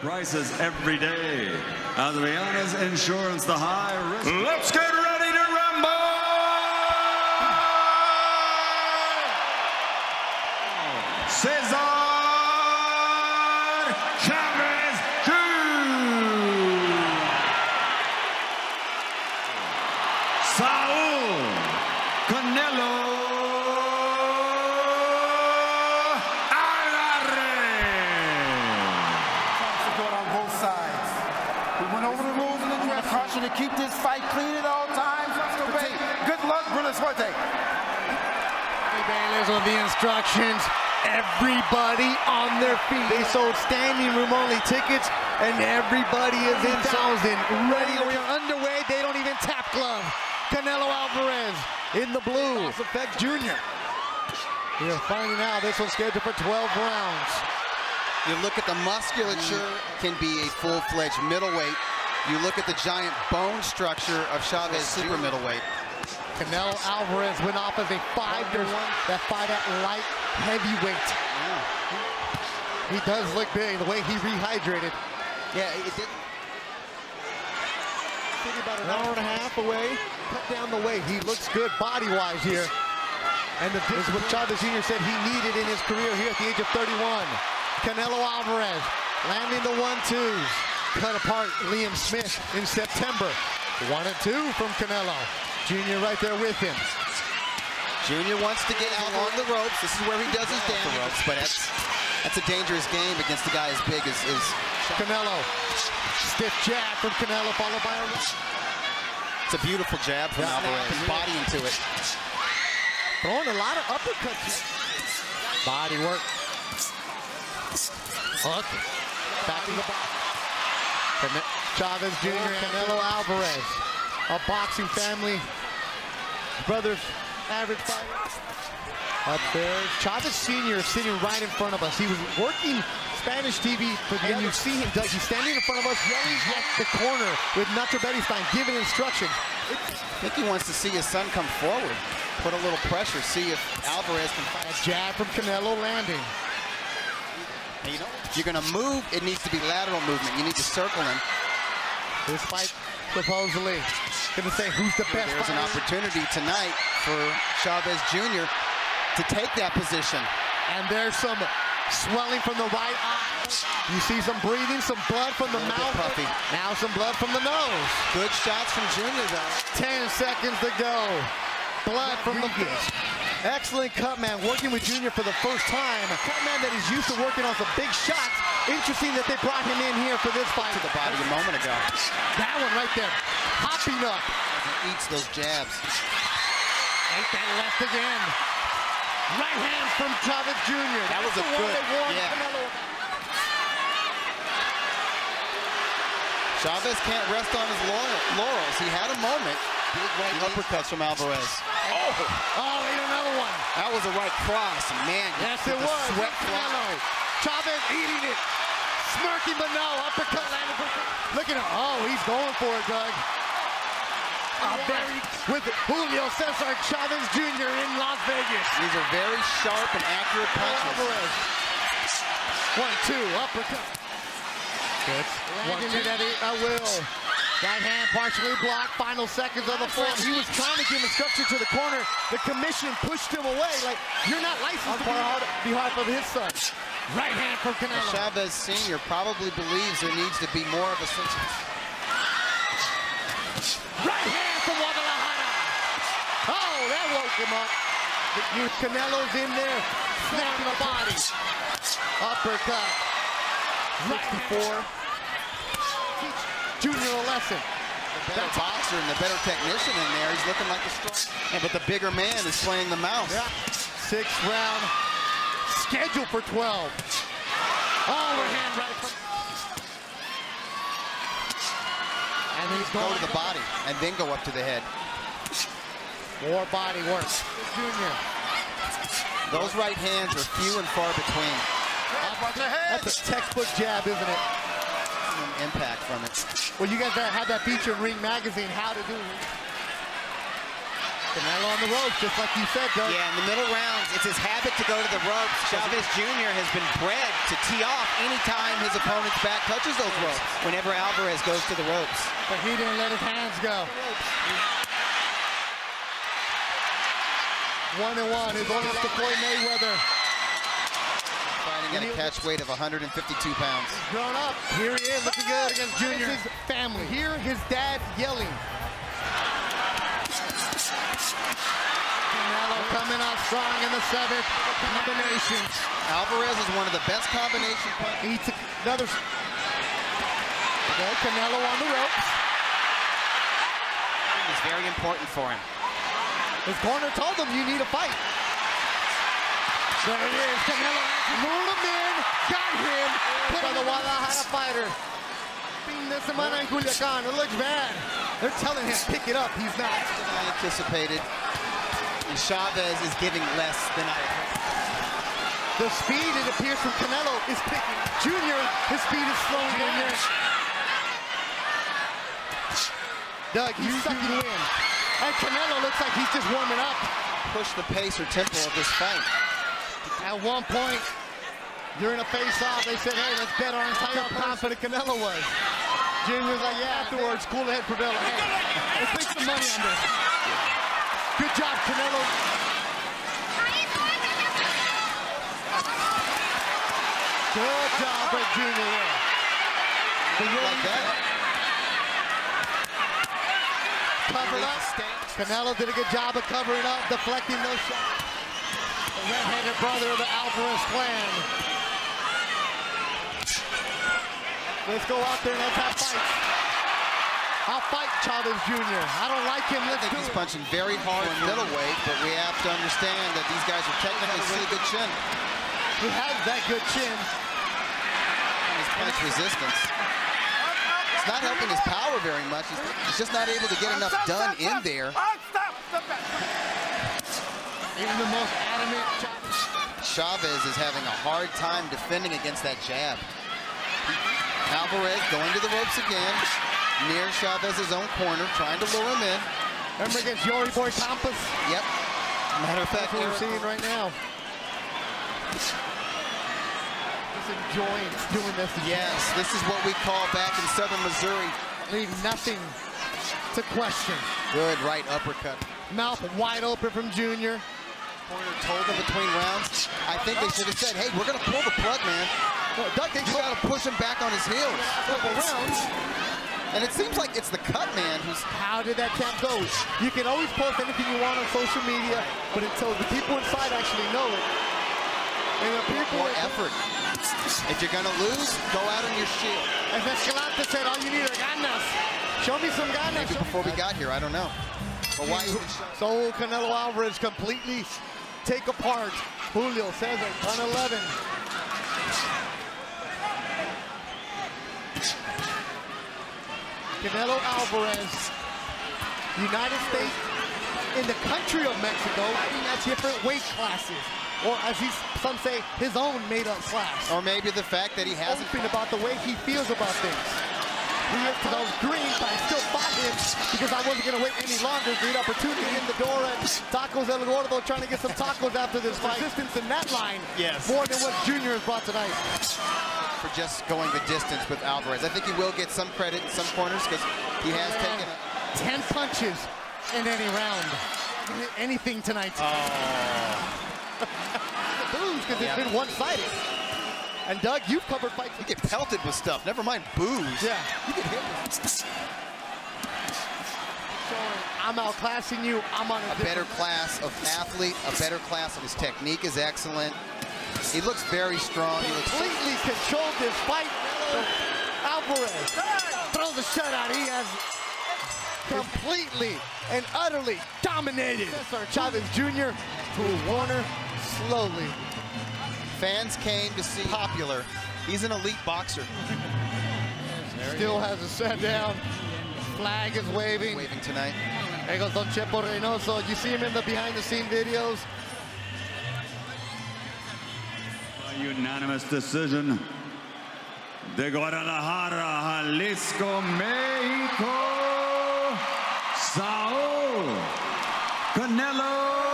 prices every day. Adriana's Insurance, the high risk. Let's get ready to rumble! Cesar Chavez Jr. Saul Canelo Alvarez. support on both sides. We went over the rules in the draft. Caution to keep this fight clean at all times. Good luck, Bruno Suerte. Bayless with the instructions. Everybody on their feet. They sold standing room only tickets, and everybody is in thousand. Ready. We are underway. They don't even tap glove. Canelo Alvarez in the blue. Effect Jr. We are finding out this one's scheduled for 12 rounds. You look at the musculature, can be a full-fledged middleweight. You look at the giant bone structure of Chavez super middleweight. Canelo Alvarez went off as a five to one. That fight at light heavyweight. He does look big. The way he rehydrated. Yeah, it did. Think about an hour and a half away. Cut down the weight. He looks good body-wise here. And the, this is what Chavez Jr. said he needed in his career here at the age of 31. Canelo Alvarez landing the one-twos. Cut apart Liam Smith in September. One and two from Canelo. Jr. right there with him. Junior wants to get out on the ropes. This is where he does his damage, but that's that's a dangerous game against a guy as big as, as Canelo. Stiff jab from Canelo followed by a... It's a beautiful jab from Yeah. Alvarez. Body into it. Throwing a lot of uppercuts. Body work. Hook. Back in the box. Chavez Jr. Canelo Alvarez. A boxing family. Brothers, average fighter. Up there. Chavez Sr. sitting right in front of us. He was working Spanish TV, and you see him, Doug, he's standing in front of us, yelling at the corner with Nacho Beristain, giving instructions. I think he wants to see his son come forward, put a little pressure, see if Alvarez can fight. A jab from Canelo landing. And you know, if you're going to move, it needs to be lateral movement. You need to circle him. This fight, supposedly, gonna say who's the best. There's an opportunity tonight for Chavez Jr. to take that position. And there's some swelling from the right eye. You see some breathing, some blood from the A little bit mouth. puffy. Now some blood from the nose. Good shots from Junior, though. 10 seconds to go. Blood from the Excellent cut man, working with Junior for the first time. A cut man that is used to working on some big shots. Interesting that they brought him in here for this fight. To the body a moment ago. That one right there, hopping up. He eats those jabs. Ain't that left again. Right hand from Chavez Jr. That was That's a the one good- they warned yeah. Chavez can't rest on his laurels. He had a moment. Big right uppercuts from Alvarez. Oh, oh, ain't another one. That was a right cross. Man, Yes, the it was. Sweat Canelo. Chavez eating it. Smirking, but no. Uppercut landed. for- Look at him. Oh, he's going for it, Doug. A very, with Julio Cesar Chavez Jr. in Las Vegas. These are very sharp and accurate punches. Alvarez. One, two, uppercut. Good. Landing it at, it- at will. Right hand partially blocked. Final seconds of the fourth. He was trying to give instruction to the corner. The commission pushed him away. Like, you're not licensed to be on behalf of his son. Right hand from Canelo. Chavez Sr. probably believes there needs to be more of a sense of Right hand from Guadalajara. Oh, that woke him up. The Canelo's in there, snapping the body. Uppercut. 64. Junior a lesson. the better boxer and the better technician in there. He's looking like a strong. Yeah, but the bigger man is playing the mouse. Yeah. Sixth round. Scheduled for 12. Overhand right from. And he's Go to the body and then go up to the head. More body work. Junior. Those right hands are few and far between. That's a textbook jab, isn't it? Maximum impact from it. Well, you guys had that feature in Ring Magazine, How to Do. Canelo on the ropes, just like you said, Doug. Yeah, in the middle rounds, it's his habit to go to the ropes. Chavez Jr. has been bred to tee off anytime his opponent's back touches those ropes, whenever Alvarez goes to the ropes. But he didn't let his hands go. One and one. He's going up to Floyd Mayweather. Fighting at a catch weight of 152 pounds. Grown up. Here he is, looking good against Junior. His family. Hear his dad yelling. Canelo coming out strong in the seventh combination. Alvarez is one of the best combination punchers. He took another. Okay, Canelo on the ropes. It's very important for him. His corner told him you need a fight. There it is. Canelo lured him in, got him. Put by the Guadalajara fighter. Fin de semana en Culiacan. It looks bad. They're telling him pick it up. He's not. Than I anticipated. And Chavez is giving less than I expected. The speed, it appears, from Canelo is picking. Junior, his speed is slowing down. Doug, he's sucking in. And Canelo looks like he's just warming up. push the pace or tempo of this fight. At one point, during a face-off, they said, hey, let's bet our entire how confident Canelo was. Junior was like, yeah, afterwards, cool ahead, Pravella. Hey, let's make some money on this. Good job, Canelo. Good job by Junior there. The Like that. covered up. Canelo did a good job of covering up, deflecting those shots. The red-headed brother of the Alvarez clan. Let's go out there and let's have fights. I'll fight Chavez Jr. I don't like him. I Let's think he's it. punching very hard in middleweight, but we have to understand that these guys are technically really good chin. He has that good chin. And His punch resistance. It's not helping his power very much. He's, he's just not able to get enough done in there. Even the most adamant Chavez. Chavez is having a hard time defending against that jab. Alvarez going to the ropes again, near Chavez's own corner, trying to lure him in. Remember against Yory Boy Campos? Yep. Matter of That's fact, what we're seeing right now. He's enjoying doing this. Yes, this is what we call back in southern Missouri. Leave nothing to question. Good right uppercut. Mouth wide open from Junior. Corner told him between rounds. I think they should have said, hey, we're going to pull the plug, man. Well, Doug, they You got to push him back on his heels. couple rounds. And it seems like it's the cut man who's How did that camp go? You can always post anything you want on social media, but until the people inside actually know it, and the people more effort. If you're going to lose, go out on your shield. as Escalante said, all you need are ganas. Show me some ganas. Maybe me before we got here, I don't know. But why So Canelo Alvarez completely take apart Julio Cesar on 11. Canelo Alvarez, United States, in the country of Mexico, fighting at different weight classes. Or as he, some say, his own made-up class. Or maybe the fact that he hasn't Open about the way he feels about things. Because I was green, but I still fought him because I wasn't going to wait any longer. Great opportunity in the door at Tacos El Gordo trying to get some tacos after this fight. Resistance in that line. Yes. More than what Junior has brought tonight. for just going the distance with Alvarez. I think he will get some credit in some corners because he has taken a, Ten punches in any round. Anything tonight. Oh. Booze because Yeah. it's been one-sided. And Doug, you've covered fights. You get pelted with stuff. Never mind booze. Yeah. You get hit with I'm outclassing you. I'm on a, a better class of athlete, a better class of his technique is excellent. He looks very strong. He looks completely controlled this fight. Alvarez throws a shutout. He has completely and utterly dominated Cesar Chavez Jr. to Warner slowly. Fans came to see popular. He's an elite boxer. Still has a set down. Flag is waving. Waving tonight. There goes Don Chepo Reynoso. You see him in the behind-the-scene videos. By unanimous decision, de Guadalajara, Jalisco, Mexico, Saul Canelo